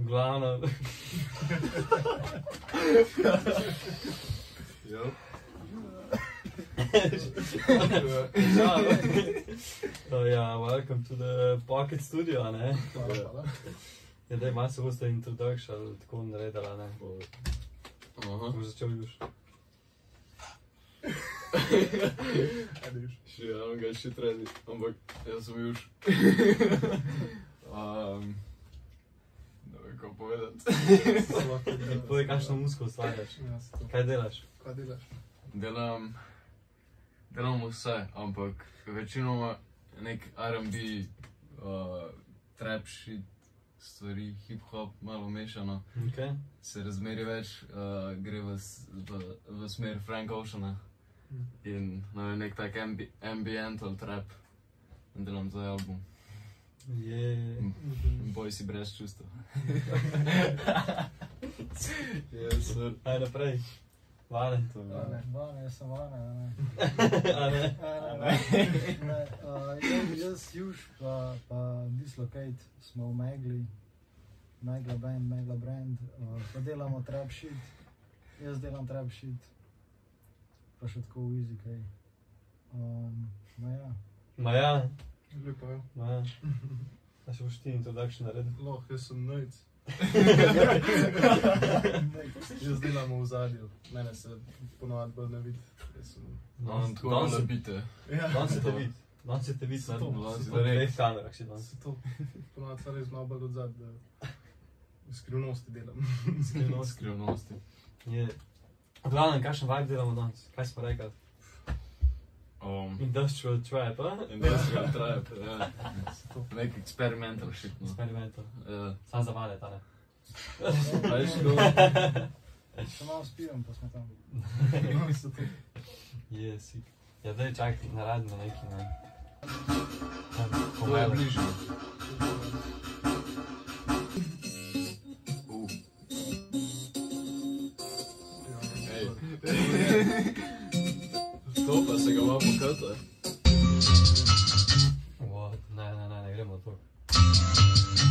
Glavno. Ja. oh, ja, welcome to the Pocket Studio, ne? Hvala, hvala. Ja, daj, malo se boste introduction tako naredila, ne? Aha. Boš začel još. Še eno ga še tredi, ampak jaz sem už. um, ne vem, kako povedati. Povej, kakšno muziko ustvarjaš. Ja. Kaj delaš? Kaj delaš? Delam, delam vse, ampak večinoma nek RB, uh, trap shit, stvari, hip hop, malo mešano. Okay. Se razmeri več uh, gre v, v, v smer Frank Oceana Mm. in no, nek tak ambi, ambiental trap. In delam za album. Je. Mhm. Boj si brez čustva. yes, sir. Aj naprej. Vale. To je Vane, vane, jaz sem vane, ne. A ne? A ne, ne. Uh, jaz, Juž, pa, pa Dislocate smo v Megli, Megla band, Megla brand, uh, pa delamo trap shit, jaz delam trap shit, pa še tako v easy kaj. Um, no ja, Ma ja, Lepo je. ma ja. A še boš ti introduction naredil? Loh, jaz sem nojc. Jaz delam v zadju. Mene se ponovadi bolj ne vidi. Jaz sem... No, Danes malo se- bite. Ja, Danes se te vidi. Danes se te vidi Sto, danes na je dveh kamerah si danes. se to. Ponovadi sem res malo bolj od zadaj, da skrivnosti delam. Skrivnost. Skrivnosti. Je. V glavnem, kakšen vibe delamo danes? Kaj smo rekli? Um, Industrial trap, a? industrial trap, ja. Se to. Nek experimental shit, no. Experimental. Ja. Sam za vale, ta ne. Veš, ko... še malo spijem, pa smo tam. No, se to. Je, sik. Ja, daj, čakaj, naradimo neki, ne. Tam, To je bližje. Ne, ne, ne gremo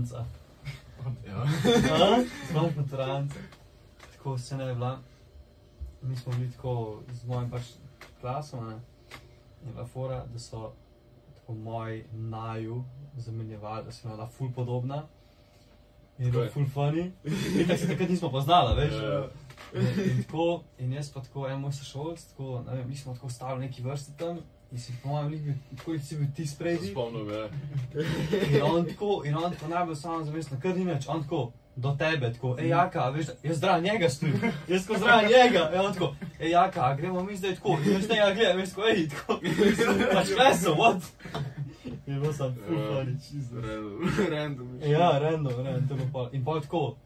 maturanca. Ja. A? Spomniš maturanca. Tako se ne je bila. Mi smo bili tako z mojim pač klasom, ne. In bila fora, da so tako moji naju zamenjevali, da je bila ful podobna. In je bilo ful funny. In tako se takrat nismo poznala, veš. Ja. In, in tako, in jaz pa tako, en moj sošolc, tako, ne vem, mi smo tako stali v neki vrsti tam. In si po mojem liku, tako kot si bil ti spredi. Spomnim, ja. In on tako, in on tako najbolj samo zavestno, kar ni več, on tako, do tebe, tako, ej, jaka, veš, jaz zdrav njega stojim, jaz tako zdrav njega, in on tako, ej, jaka, gremo mi zdaj tako, in jaz njega gledam, veš, tako, ej, tako, pač kleso, what? In bilo sem full Ja. Jesus. Random. Random. Ja, random, random, je. In pol tako,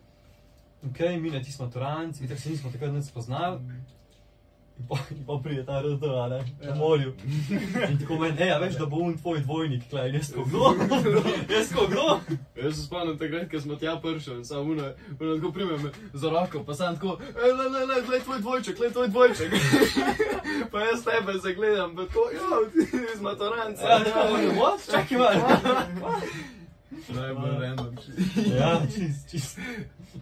ok, mi ne, ti smo turanci, in tako se nismo takrat nič spoznali. In pa, in pa pride ta RD, a ne, na Ja. morju. In tako meni, ej, a veš, da bo un tvoj dvojnik, klej, jaz tako, kdo? Jaz tako, kdo? Jaz se spomnim takrat, ko smo tja prišli in samo una, una tako prime me za roko, pa sam tako, le, le, le, glej tvoj dvojček, glej tvoj dvojček. pa jaz tebe zagledam, pa tako, ja, ti iz maturanca. Ja, ja, ja, what? Čakaj malo. Najbolj random. Ja, čist, čist,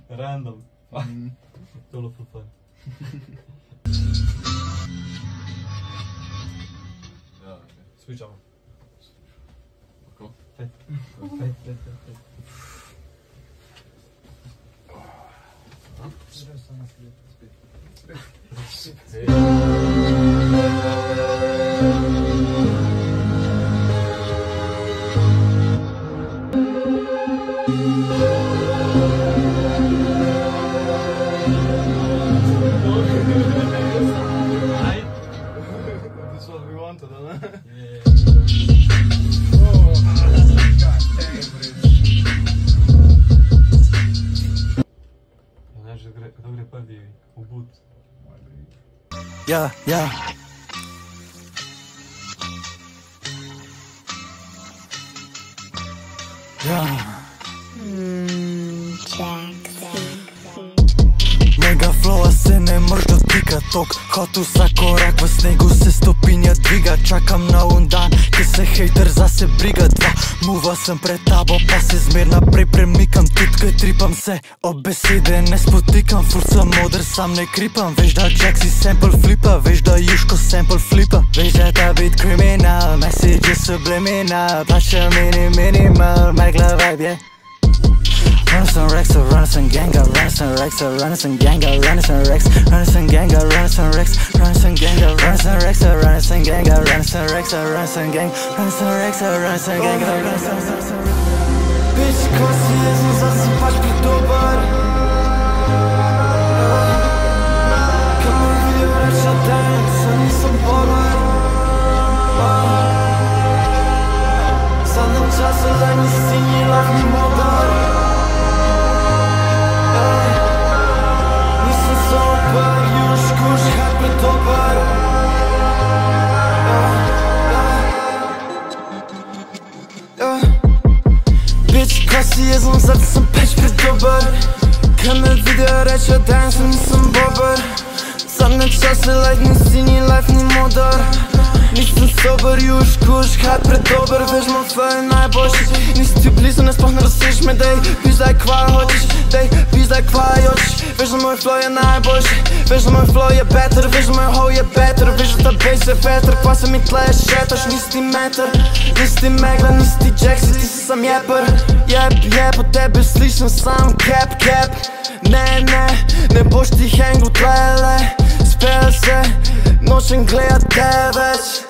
random. Mm. To je bilo Okay. Switch on. Okay. Hey. Hey, hey, hey, thank you Ja, ja. Ja. Mojega flowa se ne moreš dotikati tok. Hotel vsak korak v snegu se stopinja dviga. Čakam na un dan, ki se hejter zase briga. Dva muva sem pred tabo, pa se zmer naprej premikam. Tudi kaj tripam se, ob besede ne spotikam. Ful sem moder, sam ne kripam. Veš da Jaxi sample flipa, veš da Juško sample flipa. Veš da ta bit kriminal, message subliminal Plača mini minimal, megla vibe, yeah Runners Renison Rex, Renison Gang, and Rex, Renison Gang, Renison Rex, and Gang, Renison Rex, Renison Gang, and Rex, Renison Gang, Renison Rex, and Gang, Renison Rex, Renison Gang, Renison Bitch, kasy jest, nie zasypać mi dobar Come on, we were shut down, sunny some baller I'm so sick of peć dobar. Kanał video raczej tańczą sam bobar. Life nie Nisam sober, już kuš, hype predobar Veš moj je najboljši Nisi ti blizu, ne sploh ne razseš me, dej Pizdaj kva hoćeš, dej, pizdaj kva hoćeš Veš da moj flow je najboljši. Veš da moj flow je better, veš da moj hoe je better. Veš da ta bass je vetar, kva se mi tle šetaš Nisi ti metar, nisi ti megla, nisi ti Jaxi, ti si sam jeper. Jeb, jeb, od tebe slišam sam cap, cap. Ne, ne, ne boš ti hangu tlele PLC, notion Cleo Davis